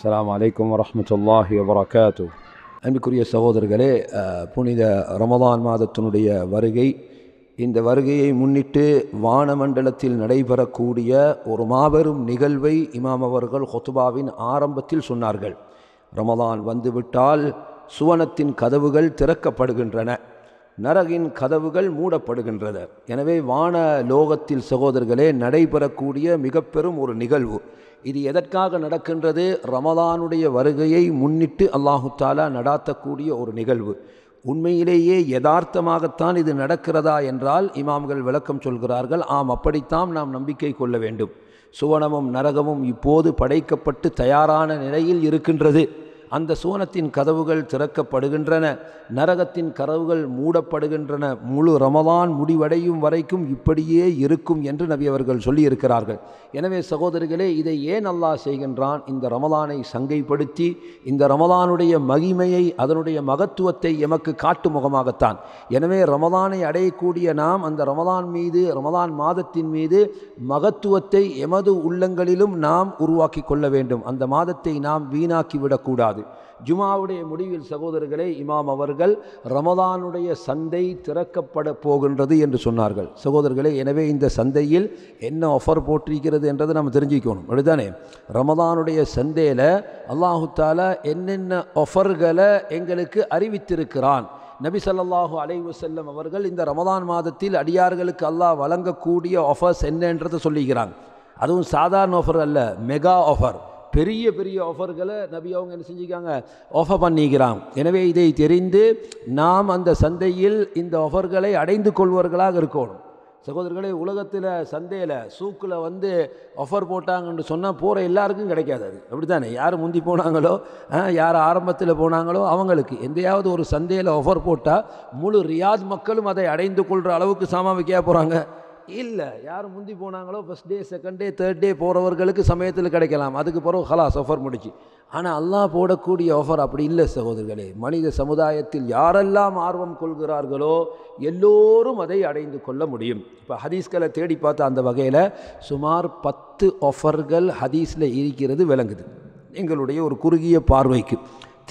அஸ்லாம் வலைக்கம் வரமத்துல்லாஹி வபரகாத்து. அன்புக்குரிய சகோதரர்களே புனித ரமதான் மாதத்தினுடைய வருகை இந்த வருகையை முன்னிட்டு வானமண்டலத்தில் நடைபெறக்கூடிய ஒரு மாபெரும் நிகழ்வை இமாம் அவர்கள் ஹொத்துபாவின் ஆரம்பத்தில் சொன்னார்கள். ரமதான் வந்துவிட்டால் சுவனத்தின் கதவுகள் திறக்கப்படுகின்றன நரகின் கதவுகள் மூடப்படுகின்றன எனவே வான லோகத்தில் சகோதரர்களே நடைபெறக்கூடிய மிக பெரும் ஒரு நிகழ்வு. இது எதற்காக நடக்கின்றது? ரமலானுடைய வருகையை முன்னிட்டு அல்லாஹு தாலா நடாத்தக்கூடிய ஒரு நிகழ்வு. உண்மையிலேயே யதார்த்தமாகத்தான் இது நடக்கிறதா என்றால் இமாம்கள் விளக்கம் சொல்கிறார்கள் ஆம் அப்படித்தான் நாம் நம்பிக்கை கொள்ள வேண்டும். சுவனமும் நரகமும் இப்போது படைக்கப்பட்டு தயாரான நிலையில் இருக்கின்றது. அந்த சோனத்தின் கதவுகள் திறக்கப்படுகின்றன. நரகத்தின் கதவுகள் மூடப்படுகின்றன. முழு ரமதான் முடிவடையும் வரைக்கும் இப்படியே இருக்கும் என்று நபி அவர்கள் சொல்லியிருக்கிறார்கள். எனவே சகோதரிகளே இதை ஏன் அல்லாஹ் செய்கின்றான்? இந்த ரமதானை சங்கைப்படுத்தி இந்த ரமதானுடைய மகிமையை அதனுடைய மகத்துவத்தை எமக்கு காட்டு முகமாகத்தான் எனவே ரமதானை அடையக்கூடிய நாம் அந்த ரமதான் மீது ரமதான் மாதத்தின் மீது மகத்துவத்தை எமது உள்ளங்களிலும் நாம் உருவாக்கி கொள்ள வேண்டும். அந்த மாதத்தை நாம் வீணாக்கி விடக்கூடாது ஜுமாவுடைய முடிவில் சகோதரர்களே இமாம் அவர்கள் ரமதானுடைய சந்தை திறக்கப்பட போகின்றது என்று சொன்னார்கள். சகோதரர்களே எனவே இந்த சந்தையில் என்ன ஆஃபர் போட்டிருக்கிறது என்றதை நம்ம தெரிஞ்சுக்கணும். அப்படிதானே ரமதானுடைய சந்தையில் அல்லாஹுத்தால என்னென்ன ஆஃபர்களை எங்களுக்கு அறிவித்திருக்கிறான். நபி ஸல்லல்லாஹு அலைவசல்லம் அவர்கள் இந்த ரமதான் மாதத்தில் அடியார்களுக்கு அல்லாஹ் வழங்கக்கூடிய ஆஃபர்ஸ் என்னன்றதை சொல்லிக்கிறாங்க. அதுவும் சாதாரண ஆஃபர் அல்ல மெகா ஆஃபர் பெரிய பெரிய ஆஃபர்களை நபி அவங்க என்ன செஞ்சுக்காங்க ஆஃபர் பண்ணிக்கிறாங்க எனவே இதை தெரிந்து நாம் அந்த சந்தையில் இந்த ஆஃபர்களை அடைந்து கொள்வர்களாக இருக்கணும். சகோதரர்களே உலகத்தில் சந்தையில் சூக்கில் வந்து ஆஃபர் போட்டாங்கன்னு சொன்னால் போகிற எல்லாருக்கும் கிடைக்காது அது. அப்படி தானே யார் முந்தி போனாங்களோ யார் ஆரம்பத்தில் போனாங்களோ அவங்களுக்கு. எந்தையாவது ஒரு சந்தையில் ஆஃபர் போட்டால் முழு ரியாத் மக்களும் அதை அடைந்து கொள்கிற அளவுக்கு சாமான் வைக்க போகிறாங்க இல்லை யார் முந்தி போனாங்களோ first day second day third day போகிறவர்களுக்கு சமயத்தில் கிடைக்கலாம். அதுக்கு பிறகு ஹலாஸ் ஆஃபர் முடிச்சு ஆனால் அல்லாஹ் போடக்கூடிய ஆஃபர் அப்படி இல்லை சகோதரர்களே. மனித சமுதாயத்தில் யாரெல்லாம் ஆர்வம் கொள்கிறார்களோ எல்லோரும் அதை அடைந்து கொள்ள முடியும். இப்போ ஹதீஸ்களை தேடி பார்த்த அந்த வகையில் சுமார் பத்து ஆஃபர்கள் ஹதீஸில் இருக்கிறது விளங்குது. எங்களுடைய ஒரு குறுகிய பார்வைக்கு.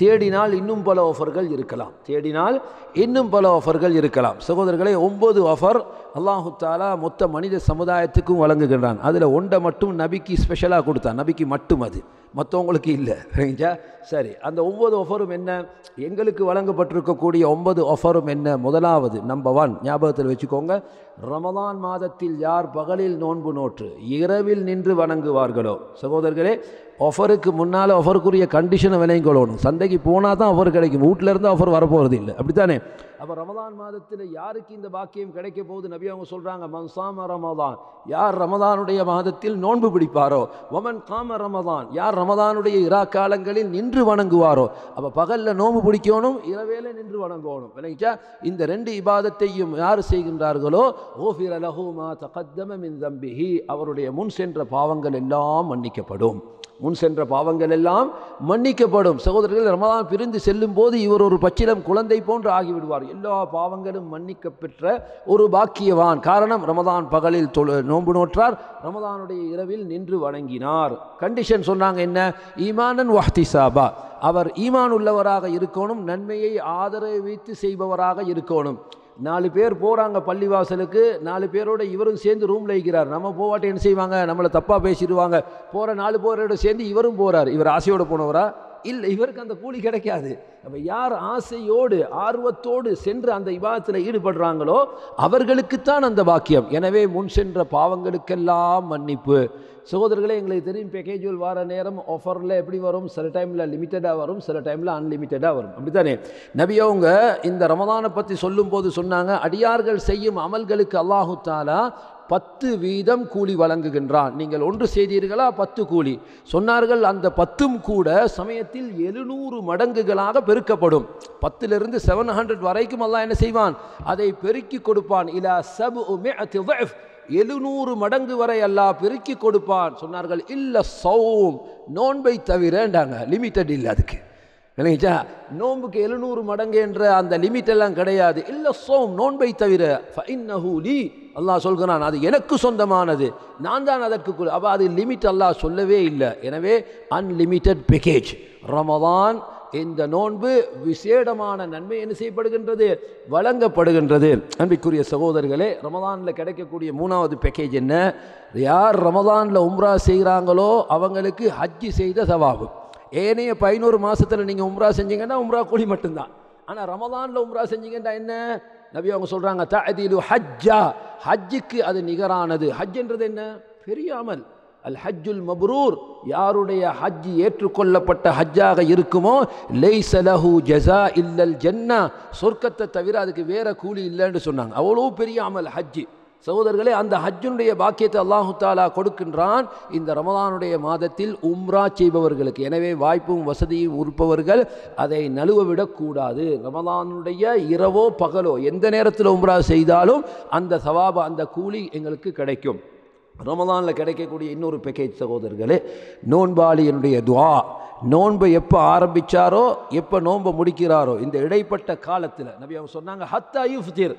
தேடினால் இன்னும் பல ஆஃபர்கள் இருக்கலாம். தேடினால் இன்னும் பல ஆஃபர்கள் இருக்கலாம். சகோதரர்களே ஒம்பது ஆஃபர் அல்லாஹு தாலா மொத்த மனித சமுதாயத்துக்கும் வழங்குகின்றான். அதில் ஒன்றை மட்டும் நபிக்கு ஸ்பெஷலாக கொடுத்தான். நபிக்கு மட்டும் அது. மற்றவங்களுக்கு இல்லை. சரிங்களா சரி. அந்த ஒம்பது ஆஃபரும் என்ன? எங்களுக்கு வழங்கப்பட்டிருக்கக்கூடிய ஒன்பது ஆஃபரும் என்ன? முதலாவது நம்பர் ஒன் ஞாபகத்தில் வச்சுக்கோங்க. ரமதான் மாதத்தில் யார் பகலில் நோன்பு நோற்று இரவில் நின்று வணங்குவார்களோ? சகோதரர்களே ஆஃபருக்கு முன்னால் ஆஃபருக்குரிய கண்டிஷனை விளையங்கொள்ளணும் சந்தைக்கு போனால் தான் ஆஃபர் கிடைக்கும். வீட்டில் இருந்து ஆஃபர் வரப்போகிறது இல்லை. அப்படித்தானே? அப்போ ரமதான் மாதத்தில் யாருக்கு இந்த பாக்கியம் கிடைக்க போகுது? நபி அவங்க சொல்கிறாங்க மன்சாம ரமதான். யார் ரமதானுடைய மாதத்தில் நோன்பு பிடிப்பாரோ? ஒமன் காம ரமதான். யார் ரமதானுடைய இரா காலங்களில் நின்று வணங்குவாரோ? அப்போ பகலில் நோன்பு பிடிக்கணும் இரவேல நின்று வணங்கணும். விளங்கிச்சா? இந்த ரெண்டு இபாதத்தையும் யார் செய்கின்றார்களோ? ஓஃபிர் அலஹூமா தகத்தமின் தம்பிஹி. அவருடைய முன் சென்ற பாவங்கள் எல்லாம் மன்னிக்கப்படும். முன் சென்ற பாவங்கள் எல்லாம் மன்னிக்கப்படும். சகோதரர்கள் ரமதான் பிரிந்து செல்லும் போது இவர் ஒரு பச்சிலம் குழந்தை போன்று ஆகிவிடுவார். எல்லா பாவங்களும் மன்னிக்க பெற்ற ஒரு பாக்கியவான். காரணம் ரமதான் பகலில் தொழு நோன்பு நோற்றார் ரமதானுடைய இரவில் நின்று வணங்கினார். கண்டிஷன் சொன்னாங்க என்ன? ஈமானன் வஹ்திசாபா. அவர் ஈமான் உள்ளவராக இருக்கணும் நன்மையை ஆதரவித்து செய்பவராக இருக்கணும். நாலு பேர் போகிறாங்க பள்ளிவாசலுக்கு நாலு பேரோட இவரும் சேர்ந்து ரூமில் இருக்கிறார். நம்ம போவாட்டி என்ன செய்வாங்க? நம்மளை தப்பாக பேசிடுவாங்க. போகிற நாலு போரோட சேர்ந்து இவரும் போகிறார் இவர் ஆசையோடு போனவரா? இல்லை இவருக்கு அந்த கூலி கிடைக்காது. அப்போ யார் ஆசையோடு ஆர்வத்தோடு சென்று அந்த விவாதத்தில் ஈடுபடுறாங்களோ அவர்களுக்குத்தான் அந்த பாக்கியம். எனவே முன் சென்ற பாவங்களுக்கெல்லாம் மன்னிப்பு. சகோதரர்களே எங்களுக்கு தெரியும் பேக்கேஜுவல் வர நேரம் ஆஃபரில் எப்படி வரும்? சில டைமில் லிமிட்டடாக வரும் சில டைமில் அன்லிமிட்டடாக வரும். அப்படித்தானே? நபி அவங்க இந்த ரமதானை பற்றி சொல்லும்போது சொன்னாங்க அடியார்கள் செய்யும் அமல்களுக்கு அல்லாஹு தாலா பத்து வீதம் கூலி வழங்குகின்றான். நீங்கள் ஒன்று செய்தீர்களா? பத்து கூலி. சொன்னார்கள் அந்த பத்தும் கூட சமயத்தில் எழுநூறு மடங்குகளாக பெருக்கப்படும். பத்திலிருந்து செவன் ஹண்ட்ரட் வரைக்கும் அல்லாஹ் என்ன செய்வான்? அதை பெருக்கி கொடுப்பான். இலா சபு எழுநூறு மடங்கு வரை அல்லாஹ் பெருக்கி கொடுப்பான். சொன்னார்கள் இல்லை சௌம். நோன்பை தவிரண்டாங்க லிமிட்டட் இல்லை அதுக்கு. விளங்கிச்சா நோன்புக்கு எழுநூறு மடங்கு என்ற அந்த லிமிட் எல்லாம் கிடையாது. இல்லை சோம் நோன்பை தவிர. ஃபைன்னஹூ லீ. அல்லாஹ் சொல்கிறான் அது எனக்கு சொந்தமானது. நான் தான் அதற்கு அப்போ அது லிமிட் அல்லாஹ் சொல்லவே இல்லை. எனவே அன்லிமிட்டெட் பேக்கேஜ் ரமதான் இந்த நோன்பு விசேடமான நன்மை என்ன செய்யப்படுகின்றது? வழங்கப்படுகின்றது. அன்பிற்குரிய சகோதரர்களே ரமதானில் கிடைக்கக்கூடிய மூணாவது பேக்கேஜ் என்ன? யார் ரமதானில் உம்ரா செய்கிறாங்களோ அவங்களுக்கு ஹஜ்ஜி செய்த சவாபு. ஏனைய பதினோரு மாதத்தில் நீங்கள் உம்ரா செஞ்சீங்கன்னா உம்ரா கூலி மட்டும்தான். ஆனால் ரமதானில் உம்ரா செஞ்சீங்கன்னா என்ன? நபி அவங்க சொல்கிறாங்க தஅதீலு ஹஜ்ஜா. ஹஜ்ஜுக்கு அது நிகரானது. ஹஜ்ஜுன்றது என்ன? பெரிய அமல். அல் ஹஜ்ஜுல் மப்ரூர். யாருடைய ஹஜ் ஏற்றுக்கொள்ளப்பட்ட ஹஜ்ஜாக இருக்குமோ லெய் சலஹு ஜஸா இல்லல் ஜன்னா. சொர்க்கத்தை தவிர அதுக்கு வேற கூலி இல்லைன்னு சொன்னாங்க. அவ்வளோ பெரிய அமல் ஹஜ்ஜி சகோதரர்களே அந்த ஹஜ்ஜுனுடைய பாக்கியத்தை அல்லாஹு தாலா கொடுக்கின்றான். இந்த ரமதானுடைய மாதத்தில் உம்ரா செய்பவர்களுக்கு. எனவே வாய்ப்பும் வசதியும் இருப்பவர்கள் அதை நழுவ விடக்கூடாது ரமதானுடைய இரவோ பகலோ எந்த நேரத்தில் உம்ரா செய்தாலும் அந்த சவாப அந்த கூலி எங்களுக்கு கிடைக்கும். ரமதானில் கிடைக்கக்கூடிய இன்னொரு பேக்கேஜ் சகோதரர்களே நோன்பாளியனுடைய துவா. நோன்பை எப்போ ஆரம்பிச்சாரோ எப்போ நோன்பை முடிக்கிறாரோ இந்த இடைப்பட்ட காலத்தில் நபி அவங்க சொன்னாங்க ஹத்தா யுஃப்திர்.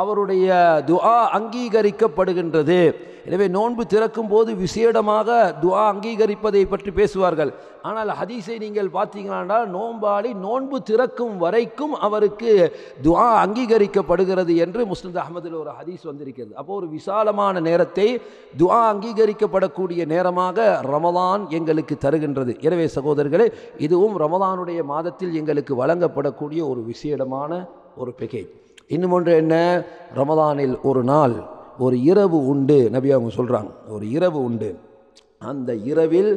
அவருடைய துஆ அங்கீகரிக்கப்படுகின்றது. எனவே நோன்பு திறக்கும் போது விசேடமாக துஆ அங்கீகரிப்பதை பற்றி பேசுவார்கள். ஆனால் ஹதீஸை நீங்கள் பார்த்தீங்கன்னா நோன்பாளி நோன்பு திறக்கும் வரைக்கும் அவருக்கு துஆ அங்கீகரிக்கப்படுகிறது என்று முஸ்லிம் அகமதில் ஒரு ஹதீஸ் வந்திருக்கிறது. அப்போது ஒரு விசாலமான நேரத்தை துஆ அங்கீகரிக்கப்படக்கூடிய நேரமாக ரமதான் எங்களுக்கு தருகின்றது. எனவே சகோதரர்களே இதுவும் ரமதானுடைய மாதத்தில் எங்களுக்கு வழங்கப்படக்கூடிய ஒரு விசேடமான ஒரு பேக்கேஜ் இன்னும் ஒன்று என்ன? ரமதானில் ஒரு நாள் ஒரு இரவு உண்டு. நபி அவங்க சொல்கிறாங்க ஒரு இரவு உண்டு. அந்த இரவில்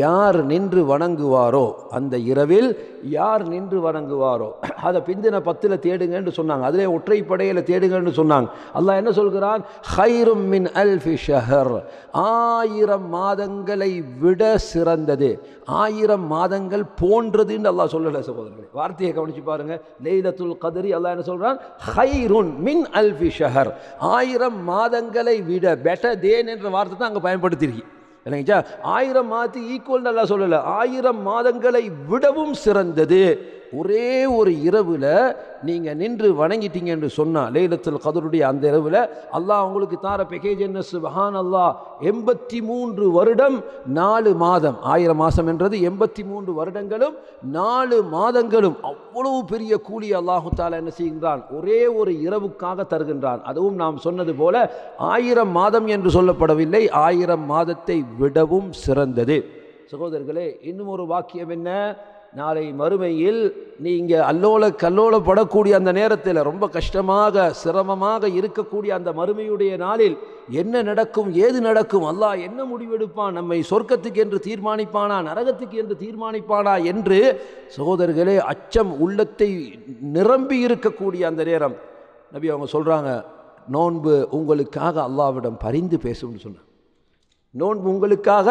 யார் நின்று வணங்குவாரோ அந்த இரவில் யார் நின்று வணங்குவாரோ அதை பிந்தின பத்தில் தேடுங்கன்னு சொன்னாங்க. அதிலே ஒற்றைப்படையில் தேடுங்கன்னு சொன்னாங்க. அல்லாஹ் என்ன சொல்கிறான்? ஹைரும் மின் அல்ஃபி ஷஹர். ஆயிரம் மாதங்களை விட சிறந்தது. ஆயிரம் மாதங்கள் போன்றதுன்னு அல்லாஹ் சொல்லலை சகோதரர்களே. வார்த்தையை கவனிச்சு பாருங்க. லெய்லத்துல் கதிரி அல்லாஹ் என்ன சொல்கிறான் ஹைருன் மின் அல்ஃபி ஷஹர். ஆயிரம் மாதங்களை விட பெட்டர் தேன் என்ற வார்த்தை தான் அங்கே பயன்படுத்தியிருக்கேன் இல்லைங்கச்சா ஆயிரம் மாதத்து ஈக்குவல் நல்லா சொல்லலை. ஆயிரம் மாதங்களை விடவும் சிறந்தது. ஒரே ஒரு இரவில் நீங்கள் நின்று வணங்கிட்டீங்க என்று சொன்னால் லேலத்தில் கதருடைய அந்த இரவில் அல்லாஹ் உங்களுக்கு தார பெகேஜ் என்ன? சுபஹான் அல்லாஹ் எண்பத்தி மூன்று வருடம் நாலு மாதம். ஆயிரம் மாதம் என்றது எண்பத்தி மூன்று வருடங்களும் நாலு மாதங்களும். அவ்வளவு பெரிய கூலி அல்லாஹு தாலா என்ன செய்கின்றான்? ஒரே ஒரு இரவுக்காக தருகின்றான். அதுவும் நாம் சொன்னது போல ஆயிரம் மாதம் என்று சொல்லப்படவில்லை ஆயிரம் மாதத்தை விடவும் சிறந்தது. சகோதரர்களே இன்னும் ஒரு வாக்கியம் என்ன? நாளை மறுமையில் நீங்கள் அல்லோல கல்லோலப்படக்கூடிய அந்த நேரத்தில் ரொம்ப கஷ்டமாக சிரமமாக இருக்கக்கூடிய அந்த மறுமையுடைய நாளில் என்ன நடக்கும் ஏது நடக்கும் அல்லாஹ் என்ன முடிவெடுப்பான் நம்மை சொர்க்கத்துக்கு என்று தீர்மானிப்பானா நரகத்துக்கு என்று தீர்மானிப்பானா என்று சகோதரர்களே அச்சம் உள்ளத்தை நிரம்பி இருக்கக்கூடிய அந்த நேரம். நபி அவங்க சொல்கிறாங்க நோன்பு உங்களுக்காக அல்லாவிடம் பரிந்து பேசும்னு சொன்னாங்க. நோன்பு உங்களுக்காக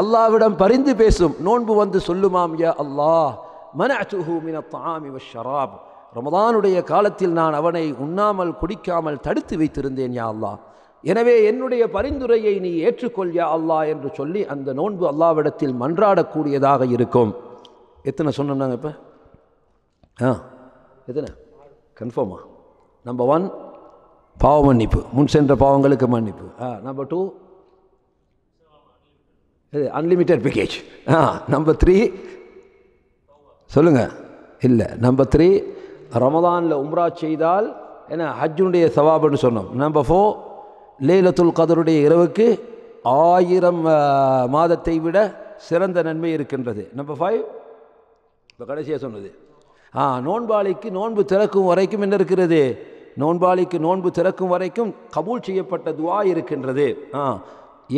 அல்லாவிடம் பரிந்து பேசும். நோன்பு வந்து சொல்லுமாம் யா அல்லாஹ் மனஅத்துஹு ஷராப். ரமதானுடைய காலத்தில் நான் அவனை உண்ணாமல் குடிக்காமல் தடுத்து வைத்திருந்தேன் யா அல்லாஹ். எனவே என்னுடைய பரிந்துரையை நீ ஏற்றுக்கொள் யா அல்லாஹ் என்று சொல்லி அந்த நோன்பு அல்லாவிடத்தில் மன்றாடக்கூடியதாக இருக்கும். எத்தனை சொன்னாங்க இப்போ? ஆ எத்தனை? கன்ஃபார்மா நம்பர் ஒன் பாவ மன்னிப்பு. முன் சென்ற பாவங்களுக்கு மன்னிப்பு. ஆ நம்பர் டூ அன்லிமிட்டெட் பேக்கேஜ் ஆ நம்பர் த்ரீ சொல்லுங்கள் இல்லை நம்பர் த்ரீ ரமதானில் உம்ரா செய்தால் என்ன ஹஜ்ஜுனுடைய சவாபுன்னு சொன்னோம். நம்பர் ஃபோர் லீலத்துல் கதருடைய இரவுக்கு ஆயிரம் மாதத்தை விட சிறந்த நன்மை இருக்கின்றது. நம்பர் ஃபைவ் இப்போ கடைசியாக சொன்னது. ஆ நோன்பாளிக்கு நோன்பு திறக்கும் வரைக்கும் என்ன இருக்கிறது? நோன்பாளிக்கு நோன்பு திறக்கும் வரைக்கும் கபூல் செய்யப்பட்ட துவா இருக்கின்றது. ஆ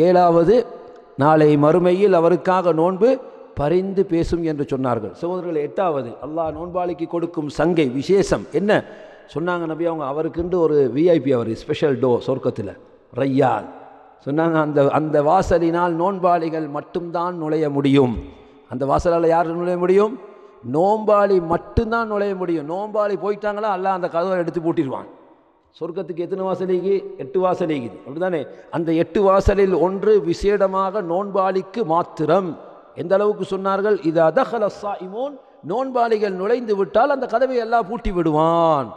ஏழாவது நாளை மறுமையில் அவருக்காக நோன்பு பரிந்து பேசும் என்று சொன்னார்கள். சகோதரர்கள் எட்டாவது அல்லாஹ் நோன்பாளிக்கு கொடுக்கும் சங்கை விசேஷம் என்ன? சொன்னாங்க நபி அவங்க அவருக்குண்டு ஒரு விஐபி அவர் ஸ்பெஷல் டோ சொர்க்கத்தில் ரையால். சொன்னாங்க அந்த அந்த வாசலினால் நோன்பாளிகள் மட்டும்தான் நுழைய முடியும். அந்த வாசலால் யார் நுழைய முடியும்? நோம்பாளி மட்டும்தான் நுழைய முடியும். நோம்பாளி போயிட்டாங்களா? அல்ல அந்த கதவை எடுத்து பூட்டிடுவான். சொர்க்கத்துக்கு எத்தனை வாசலிக்கு எட்டு வாசலிக்குது அப்படிதானே அந்த எட்டு வாசலில் ஒன்று விசேடமாக நோன்பாளிக்கு மாத்திரம். எந்த அளவுக்கு சொன்னார்கள்? இது அதஹல சாயிமோன். நோன்பாளிகள் நுழைந்து விட்டால் அந்த கதவை எல்லாம் பூட்டி விடுவான்.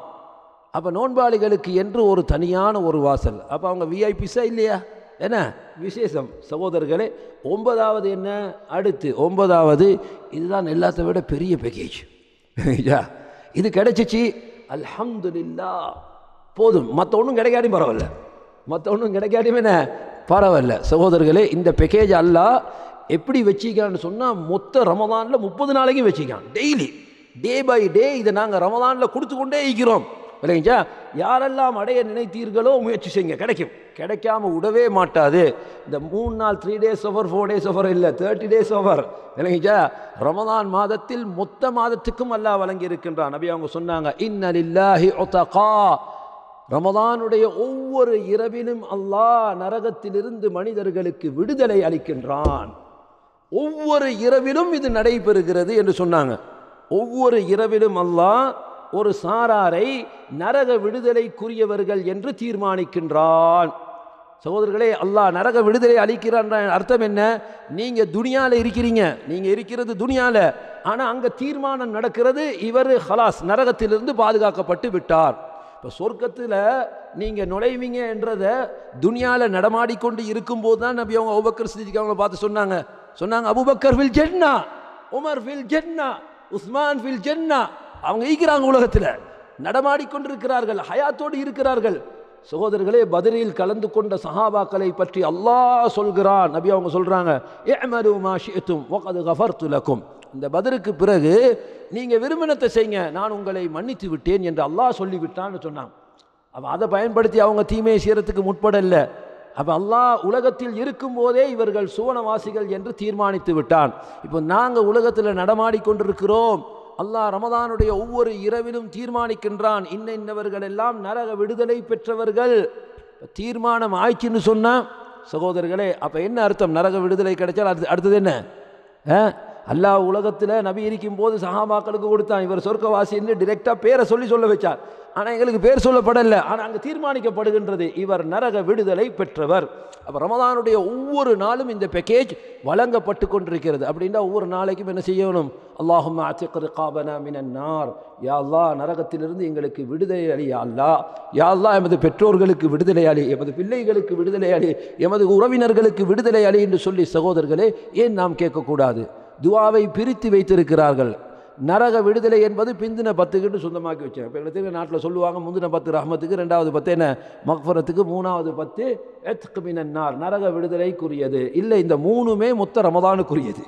அப்போ நோன்பாளிகளுக்கு என்று ஒரு தனியான ஒரு வாசல். அப்போ அவங்க விஐபிஸா இல்லையா? என்ன? விசேஷம். சகோதரர்களே ஒன்பதாவது என்ன? அடுத்து ஒன்பதாவது. இதுதான் எல்லாத்த விட பெரிய பேக்கேஜ் இது கிடைச்சிச்சு. அல்ஹம்துலில்லா போதும். மற்ற ஒன்றும் கிடைக்காட்டியும் பரவாயில்ல. மற்ற ஒன்றும் கிடைக்காட்டியும் என்ன? பரவாயில்ல. சகோதரர்களே இந்த பேக்கேஜ் அல்லாஹ் எப்படி வச்சிக்கான்னு சொன்னால் மொத்த ரமதானில் முப்பது நாளைக்கும் வச்சிக்கான் டெய்லி டே பை டே இதை நாங்கள் ரமதானில் கொடுத்து கொண்டே இருக்கிறோம். இல்லைங்கச்சா யாரெல்லாம் அடைய நினைத்தீர்களோ முயற்சி செய்யுங்க. கிடைக்கும். கிடைக்காம விடவே மாட்டாது. இந்த மூணு நாள் three days over four days over இல்லை தேர்ட்டி டேஸ் ஓவர் இல்லைங்கச்சா ரமதான் மாதத்தில் மொத்த மாதத்துக்கும் அல்லாஹ் வழங்கி இருக்கின்றான் நபி அவங்க சொன்னாங்க இன்னலில்லாஹி ஒத்தகா ரமதானுடைய ஒவ்வொரு இரவிலும் அல்லாஹ் நரகத்திலிருந்து மனிதர்களுக்கு விடுதலை அளிக்கின்றான். ஒவ்வொரு இரவிலும் இது நடைபெறுகிறது என்று சொன்னாங்க. ஒவ்வொரு இரவிலும் அல்லாஹ் ஒரு சாராரை நரக விடுதலைக்குரியவர்கள் என்று தீர்மானிக்கின்றான். சகோதரர்களே அல்லாஹ் நரக விடுதலை அளிக்கிறான் அர்த்தம் என்ன? நீங்கள் துனியாவில் இருக்கிறீங்க. நீங்கள் இருக்கிறது துனியாவில் ஆனால் அங்கே தீர்மானம் நடக்கிறது இவர் ஹலாஸ் நரகத்திலிருந்து பாதுகாக்கப்பட்டு விட்டார். இப்போ சொர்க்கத்தில் நீங்கள் நுழைவீங்க என்றதை துனியாவில் நடமாடிக்கொண்டு இருக்கும்போது தான் நபி அவங்க அபுபக்கர் சித்திக்கு அவங்கள பார்த்து சொன்னாங்க. சொன்னாங்க அபுபக்கர் ஃபில் ஜென்னா உமர் ஃபில் ஜென்னா உஸ்மான் ஃபில் ஜென்னா. அவங்க ஈக்கிறாங்க உலகத்தில். நடமாடிக்கொண்டிருக்கிறார்கள் ஹயாத்தோடு இருக்கிறார்கள். சகோதரர்களே பதிலில் கலந்து கொண்ட சஹாபாக்களை பற்றி அல்லாஹ் சொல்கிறான். நபி அவங்க சொல்கிறாங்க "இஅமலு மா ஷேத்தும் ஒகது கஃபர் துலக்கும் இந்த பதிலுக்கு பிறகு நீங்கள் விரும்பினத்தை செய்யுங்க நான் உங்களை மன்னித்து விட்டேன் என்று அல்லாஹ் சொல்லிவிட்டான்னு சொன்னான். அப்போ அதை பயன்படுத்தி அவங்க தீமையை செய்கிறதுக்கு முற்படலை. அப்போ அல்லாஹ் உலகத்தில் இருக்கும்போதே இவர்கள் சுவனவாசிகள் என்று தீர்மானித்து விட்டான். இப்போ நாங்கள் உலகத்தில் நடமாடிக்கொண்டிருக்கிறோம் அல்லாஹ் ரமதானுடைய ஒவ்வொரு இரவிலும் தீர்மானிக்கின்றான். இன்ன இன்னவர்கள் எல்லாம் நரக விடுதலை பெற்றவர்கள். தீர்மானம் ஆயிடுச்சுன்னு சொன்னா சகோதரர்களே அப்போ என்ன அர்த்தம்? நரக விடுதலை கிடைச்சால் அடுத்து அடுத்தது என்ன? ஆ? அல்லாஹ் உலகத்தில் நபி இருக்கும்போது சஹாபாக்களுக்கு கொடுத்தான். இவர் சொர்க்கவாசின்னு டிரெக்டாக பேரை சொல்லி சொல்ல வச்சார். ஆனால் எங்களுக்கு பேர் சொல்லப்படலை. ஆனால் அங்கே தீர்மானிக்கப்படுகின்றது. இவர் நரக விடுதலை பெற்றவர். அப்போ ரமதானுடைய ஒவ்வொரு நாளும் இந்த பேக்கேஜ் வழங்கப்பட்டு கொண்டிருக்கிறது. அப்படின்னா ஒவ்வொரு நாளைக்கும் என்ன செய்யணும்? அல்லாஹும் காபனா மினன்னார் யா நரகத்திலிருந்து எங்களுக்கு விடுதலை அலி யா யாழ்லா எமது பெற்றோர்களுக்கு விடுதலை அலி எமது பிள்ளைகளுக்கு விடுதலை அலி எமது உறவினர்களுக்கு விடுதலை அலி என்று சொல்லி சகோதரர்களே ஏன் நாம் கேட்கக்கூடாது? துவாவை பிரித்து வைத்திருக்கிறார்கள். நரக விடுதலை என்பது பிந்தின பத்துக்குன்னு சொந்தமாக்கி வச்சேன் இப்போ எங்களுக்கு நாட்டில் சொல்லுவாங்க முந்தின பத்து ரஹமத்துக்கு ரெண்டாவது பத்து என்ன? மக்ஃபரத்துக்கு மூணாவது பத்து எத்கு நரக விடுதலைக்குரியது. இல்லை இந்த மூணுமே மொத்த ரமதானுக்குரியது.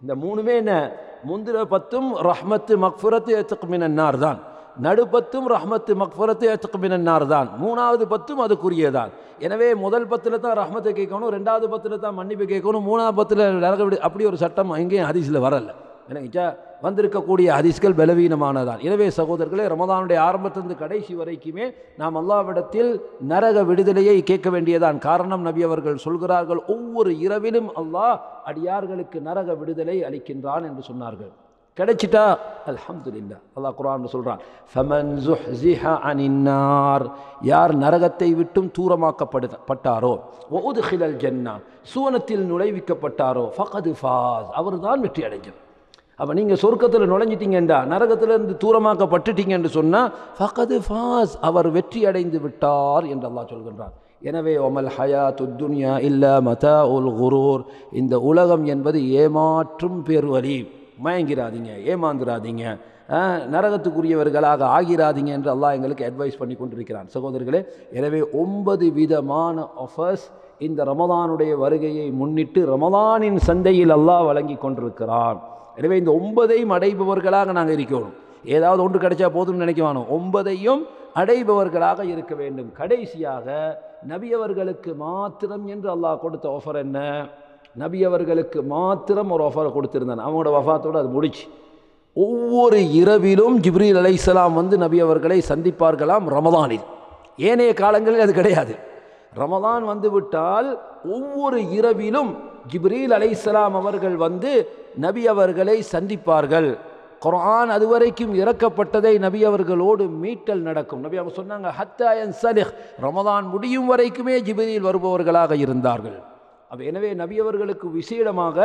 இந்த மூணுமே என்ன? முந்தின பத்தும் ரஹ்மத்து மக்ஃபுரத்து எத்கு தான். நடுப்பத்தும் ரஹ்மத்து மக்ஃபரத்து எத்துக்கு தான் மூணாவது பத்தும் அதுக்குரியதான். எனவே முதல் பத்தில் தான் ரஹ்மத்தை கேட்கணும் ரெண்டாவது பத்தில் தான் மன்னிப்பு கேட்கணும் மூணாவது பத்தில் நரக விடு. அப்படி ஒரு சட்டம் எங்கேயும் ஹதீஸில் வரல. எனக்குச்சா வந்திருக்கக்கூடிய ஹதீஸ்கள் பலவீனமானதான். எனவே சகோதரர்களே ரமதானுடைய ஆரம்பத்திலிருந்து கடைசி வரைக்குமே நாம் அல்லாவிடத்தில் நரக விடுதலையை கேட்க வேண்டியதான். காரணம் நபி அவர்கள் சொல்கிறார்கள் ஒவ்வொரு இரவிலும் அல்லாஹ் அடியார்களுக்கு நரக விடுதலை அளிக்கின்றான் என்று சொன்னார்கள். கிடைச்சிட்டா? அல்ஹம்துலில்லாஹ் அல்லாஹ் குர்ஆன்ல சொல்றான் ஃபமன் ஸுஹ்ஸிஹ அனின்னார். யார் நரகத்தை விட்டும் தூரமாக்கப்படு பட்டாரோ வஉத்கிலல் ஜன்னா. சுவனத்தில் நுழைவிக்கப்பட்டாரோ ஃபகது ஃபாஸ். அவர் தான் வெற்றி அடைஞ்சவர். அப்போ நீங்கள் சொர்க்கத்தில் நுழைஞ்சிட்டீங்கண்டா நரகத்திலிருந்து தூரமாக்கப்பட்டுட்டீங்கன்னு சொன்னால் ஃபகது ஃபாஸ். அவர் வெற்றி அடைந்து விட்டார் என்று அல்லாஹ் சொல்கின்றான். எனவே ஒமல் ஹயா துத்துன்யா இல்ல மதா உல் குரூர். இந்த உலகம் என்பது ஏமாற்றும் பேர்வழி. மயங்கிறாதீங்க ஏமாந்துராதீங்க நரகத்துக்குரியவர்களாக ஆகிறாதீங்க என்று அல்லாஹ் எங்களுக்கு அட்வைஸ் பண்ணி கொண்டிருக்கிறான். சகோதரர்களே எனவே ஒன்பது விதமான ஆஃபர்ஸ் இந்த ரமதானுடைய வருகையை முன்னிட்டு ரமதானின் சந்தையில் அல்லாஹ் வழங்கி கொண்டிருக்கிறான். எனவே இந்த ஒன்பதையும் அடைபவர்களாக நாங்கள் இருக்கிறோம் ஏதாவது ஒன்று கிடைச்சா போதும்னு நினைக்குவானோ? ஒன்பதையும் அடைபவர்களாக இருக்க வேண்டும். கடைசியாக நபியவர்களுக்கு மாத்திரம் என்று அல்லாஹ் கொடுத்த ஆஃபர் என்ன? நபி அவர்களுக்கு மாத்திரம் ஒரு ஆஃபரை கொடுத்திருந்தான். அவங்களோட வஃபாத்தோடு அது முடிச்சு. ஒவ்வொரு இரவிலும் ஜிப்ரீல் அலைஹிஸ்ஸலாம் வந்து நபி அவர்களை சந்திப்பார்களாம் ரமதானில். ஏனைய காலங்களில் அது கிடையாது. ரமதான் வந்துவிட்டால் ஒவ்வொரு இரவிலும் ஜிப்ரீல் அலைஹிஸ்ஸலாம் அவர்கள் வந்து நபி அவர்களை சந்திப்பார்கள். குரான் அதுவரைக்கும் இறக்கப்பட்டதை நபி அவர்களோடு மீட்டல் நடக்கும். நபி அவங்க சொன்னாங்க ஹத்தாயன் சலிஹ் ரமதான் முடியும் வரைக்குமே ஜிப்ரீல் வருபவர்களாக இருந்தார்கள். எனவே நபி அவர்களுக்கு விசேடமாக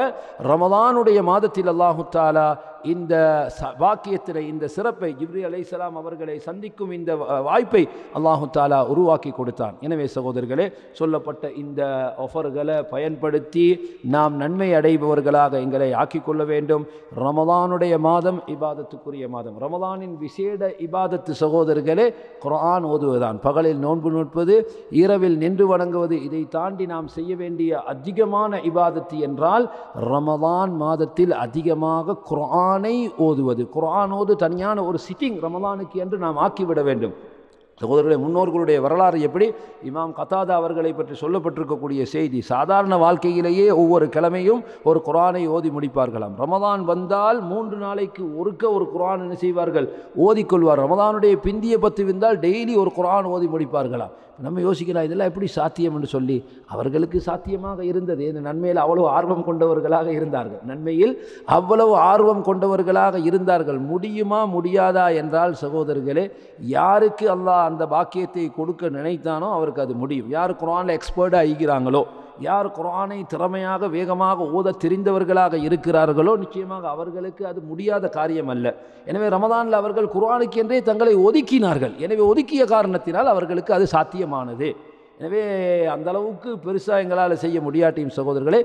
ரமதானுடைய மாதத்தில் அல்லாஹு தாலா இந்த ச- பாக்கியத்தினை இந்த சிறப்பை ஜிப்ரி அலைசலாம் அவர்களை சந்திக்கும் இந்த வாய்ப்பை அல்லாஹு தாலா உருவாக்கி கொடுத்தான். எனவே சகோதரர்களே சொல்லப்பட்ட இந்த ஆஃபர்களை பயன்படுத்தி நாம் நன்மை அடைபவர்களாக எங்களை ஆக்கிக்கொள்ள வேண்டும். ரமதானுடைய மாதம் இபாதத்துக்குரிய மாதம். ரமதானின் விசேட இபாதத்து சகோதரர்களே குரான் ஓதுவதுதான். பகலில் நோன்பு நோட்பது இரவில் நின்று வணங்குவது இதை தாண்டி நாம் செய்ய வேண்டிய அதிகமான இபாதத்து என்றால் ரமதான் மாதத்தில் அதிகமாக குரானை ஓதுவது. குரான் ஓது தனியான ஒரு சிட்டிங் ரமதானுக்கு என்று நாம் ஆக்கிவிட வேண்டும். சகோதரர்களை முன்னோர்களுடைய வரலாறு எப்படி? இமாம் கத்தாதா அவர்களை பற்றி சொல்லப்பட்டிருக்கக்கூடிய செய்தி சாதாரண வாழ்க்கையிலேயே ஒவ்வொரு கிழமையும் ஒரு குரானை ஓதி முடிப்பார்களாம். ரமதான் வந்தால் மூன்று நாளைக்கு ஒருக்க ஒரு குரான் என்ன செய்வார்கள்? ஓதிக்கொள்வார். ரமதானுடைய பிந்திய பத்து விந்தால் டெய்லி ஒரு குரான் ஓதி முடிப்பார்களாம். நம்ம யோசிக்கலாம் இதெல்லாம் எப்படி சாத்தியம் என்று சொல்லி அவர்களுக்கு சாத்தியமாக இருந்தது. இந்த நன்மையில் அவ்வளவு ஆர்வம் கொண்டவர்களாக இருந்தார்கள். நன்மையில் அவ்வளவு ஆர்வம் கொண்டவர்களாக இருந்தார்கள். முடியுமா முடியாதா என்றால் சகோதரர்களே யாருக்கு அல்லாஹ் அந்த பாக்கியத்தை கொடுக்க நினைத்தானோ அவருக்கு அது முடியும். யார் குரானில் எக்ஸ்பர்ட்டாக ஆகிறாங்களோ யார் குரானை திறமையாக வேகமாக ஓத தெரிந்தவர்களாக இருக்கிறார்களோ நிச்சயமாக அவர்களுக்கு அது முடியாத காரியம் அல்ல. எனவே ரமதானில் அவர்கள் குரானுக்கென்றே என்றே தங்களை ஒதுக்கினார்கள். எனவே ஒதுக்கிய காரணத்தினால் அவர்களுக்கு அது சாத்தியமானது. எனவே அந்த அளவுக்கு பெருசாக எங்களால் செய்ய முடியாட்டியும் சகோதரர்களே.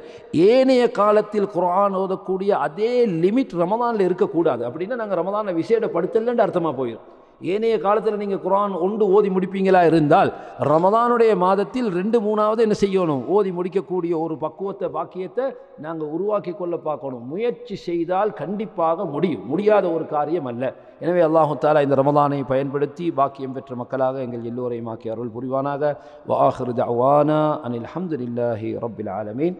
ஏனைய காலத்தில் குரான் ஓதக்கூடிய அதே லிமிட் ரமதானில் இருக்கக்கூடாது. அப்படின்னா நாங்கள் ரமதானை விசேடப்படுத்தலன்னு அர்த்தமாக போயிடும் ஏனைய காலத்தில் நீங்கள் குரான் ஒன்று ஓதி முடிப்பீங்களா இருந்தால் ரமதானுடைய மாதத்தில் ரெண்டு மூணாவது என்ன செய்யணும்? ஓதி முடிக்கக்கூடிய ஒரு பக்குவத்தை பாக்கியத்தை நாங்கள் உருவாக்கி கொள்ள பார்க்கணும். முயற்சி செய்தால் கண்டிப்பாக முடியும். முடியாத ஒரு காரியம் அல்ல. எனவே அல்லாஹு தாலா இந்த ரமதானை பயன்படுத்தி பாக்கியம் பெற்ற மக்களாக எங்கள் எல்லோரையும் ஆக்கி அருள் புரிவானாக. வாஹிருதானா அனில் அல்ஹம்துலில்லாஹி ரபில் ஆலமீன்.